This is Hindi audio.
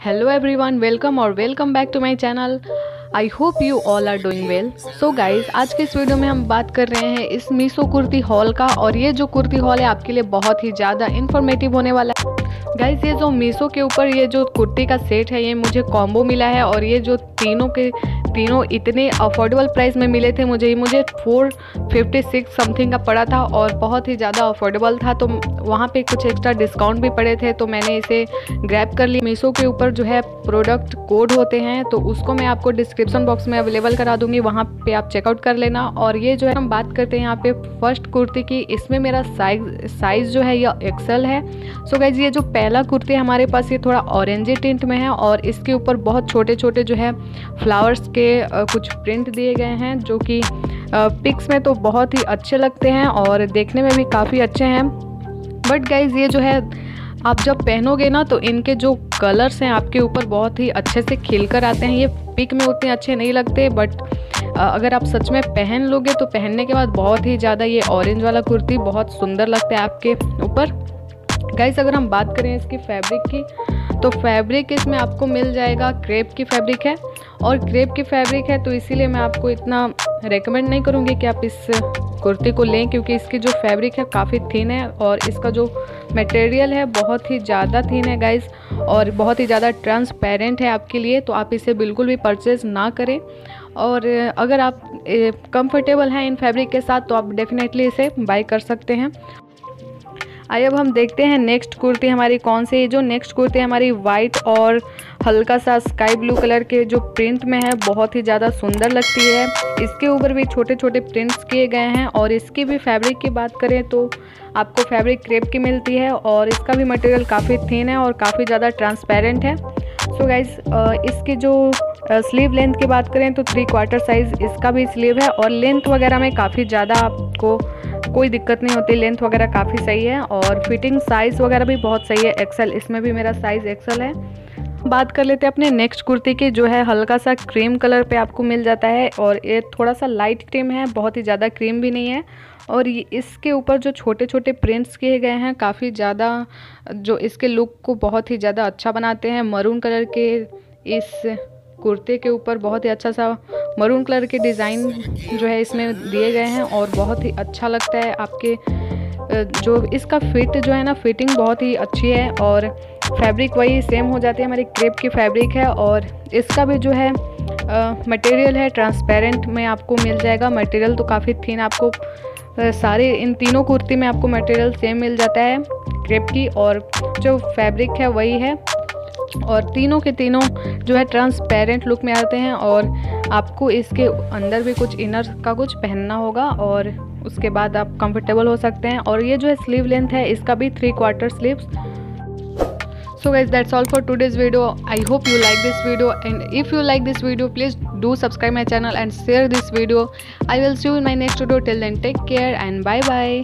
hello everyone वेलकम और welcome back to my channel I hope you all are doing well so guys आज के इस वीडियो में हम बात कर रहे हैं इस मीसो कुर्ती हॉल का और ये जो कुर्ती हॉल है आपके लिए बहुत ही ज़्यादा इन्फॉर्मेटिव होने वाला है। गाइज़ ये जो मीसो के ऊपर ये जो कुर्ती का सेट है, ये मुझे कॉम्बो मिला है और ये जो तीनों के, तीनों इतने अफोर्डेबल प्राइस में मिले थे मुझे मुझे फोर फिफ्टी सिक्स समथिंग का पड़ा था और बहुत ही ज़्यादा अफोर्डेबल था। तो वहाँ पे कुछ एक्स्ट्रा डिस्काउंट भी पड़े थे तो मैंने इसे ग्रैब कर लिया। मीशो के ऊपर जो है प्रोडक्ट कोड होते हैं तो उसको मैं आपको डिस्क्रिप्शन बॉक्स में अवेलेबल करा दूँगी। वहाँ पर आप चेकआउट कर लेना। और ये जो है, हम बात करते हैं यहाँ पे फ़र्स्ट कुर्ती की। इसमें मेरा साइज़ साइज़ जो है, यह एक्सल है। सो गाइज़ ये जो पहला कुर्ती हमारे पास ये थोड़ा ऑरेंजी टिंट में है और इसके ऊपर बहुत छोटे छोटे जो है फ्लावर्स के कुछ प्रिंट दिए गए हैं जो कि पिक्स में तो बहुत ही अच्छे लगते हैं और देखने में भी काफ़ी अच्छे हैं। बट गाइज़ ये जो है, आप जब पहनोगे ना तो इनके जो कलर्स हैं आपके ऊपर बहुत ही अच्छे से खिल कर आते हैं। ये पिक में उतने अच्छे नहीं लगते बट अगर आप सच में पहन लोगे तो पहनने के बाद बहुत ही ज़्यादा ये ऑरेंज वाला कुर्ती बहुत सुंदर लगता है आपके ऊपर। गाइस अगर हम बात करें इसकी फैब्रिक की तो फैब्रिक इसमें आपको मिल जाएगा। क्रेप की फैब्रिक है। और क्रेप की फैब्रिक है तो इसीलिए मैं आपको इतना रेकमेंड नहीं करूँगी कि आप इस कुर्ती को लें, क्योंकि इसकी जो फैब्रिक है, काफ़ी थिन है और इसका जो मटेरियल है, बहुत ही ज़्यादा थिन है गाइज़ और बहुत ही ज़्यादा ट्रांसपेरेंट है आपके लिए तो आप इसे बिल्कुल भी परचेज़ ना करें। और अगर आप कंफर्टेबल हैं इन फैब्रिक के साथ तो आप डेफिनेटली इसे बाई कर सकते हैं। आइए अब हम देखते हैं नेक्स्ट कुर्ती हमारी कौन सी है? जो नेक्स्ट कुर्ती हमारी वाइट और हल्का सा स्काई ब्लू कलर के जो प्रिंट में है, बहुत ही ज़्यादा सुंदर लगती है। इसके ऊपर भी छोटे छोटे प्रिंट्स किए गए हैं और इसकी भी फैब्रिक की बात करें तो आपको फैब्रिक क्रेप की मिलती है और इसका भी मटेरियल काफ़ी थिन है और काफ़ी ज़्यादा ट्रांसपेरेंट है। सो so गाइज़ इसके जो स्लीव लेंथ की बात करें तो थ्री क्वार्टर साइज़ इसका भी स्लीव है और लेंथ वगैरह में काफ़ी ज़्यादा आपको कोई दिक्कत नहीं होती। लेंथ वगैरह काफ़ी सही है और फिटिंग साइज़ वगैरह भी बहुत सही है एक्सल। इसमें भी मेरा साइज़ एक्सल है। बात कर लेते हैं अपने नेक्स्ट कुर्ती की, जो है हल्का सा क्रीम कलर पे आपको मिल जाता है और ये थोड़ा सा लाइट क्रीम है, बहुत ही ज़्यादा क्रीम भी नहीं है। और ये इसके ऊपर जो छोटे छोटे प्रिंट्स किए गए हैं, काफ़ी ज़्यादा जो इसके लुक को बहुत ही ज़्यादा अच्छा बनाते हैं। मरून कलर के इस कुर्ते के ऊपर बहुत ही अच्छा सा मरून कलर के डिज़ाइन जो है इसमें दिए गए हैं और बहुत ही अच्छा लगता है आपके जो इसका फिट जो है ना फिटिंग बहुत ही अच्छी है और फैब्रिक वही सेम हो जाती है, हमारी क्रेप की फैब्रिक है और इसका भी जो है मटेरियल है ट्रांसपेरेंट में आपको मिल जाएगा। मटेरियल तो काफ़ी थीन आपको सारे इन तीनों कुर्ती में आपको मटेरियल सेम मिल जाता है क्रेप की और जो फैब्रिक है वही है। और तीनों के तीनों जो है ट्रांसपेरेंट लुक में आते हैं और आपको इसके अंदर भी कुछ इनर का कुछ पहनना होगा और उसके बाद आप कंफर्टेबल हो सकते हैं। और ये जो है स्लीव लेंथ है, इसका भी three quarter sleeve so guys that's all for today's video I hope you like this video and if you like this video please do subscribe my channel and share this video I will see you in my next video till then take care and bye bye